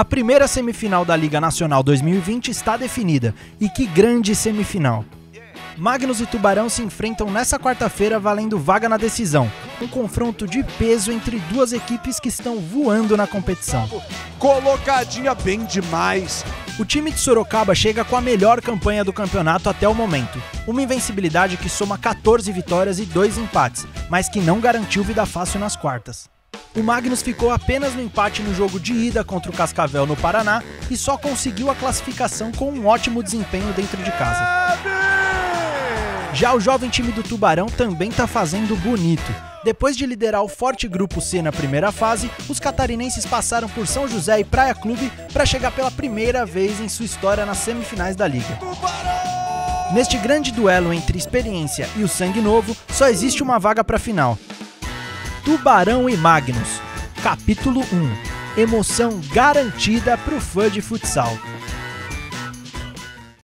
A primeira semifinal da Liga Nacional 2020 está definida. E que grande semifinal! Magnus e Tubarão se enfrentam nessa quarta-feira valendo vaga na decisão. Um confronto de peso entre duas equipes que estão voando na competição. Colocadinha bem demais. O time de Sorocaba chega com a melhor campanha do campeonato até o momento. Uma invencibilidade que soma 14 vitórias e 2 empates, mas que não garantiu vida fácil nas quartas. O Magnus ficou apenas no empate no jogo de ida contra o Cascavel no Paraná e só conseguiu a classificação com um ótimo desempenho dentro de casa. Já o jovem time do Tubarão também está fazendo bonito. Depois de liderar o forte grupo C na primeira fase, os catarinenses passaram por São José e Praia Clube para chegar pela primeira vez em sua história nas semifinais da liga. Neste grande duelo entre experiência e o sangue novo, só existe uma vaga para a final. Tubarão e Magnus. Capítulo 1. Emoção garantida para o fã de futsal.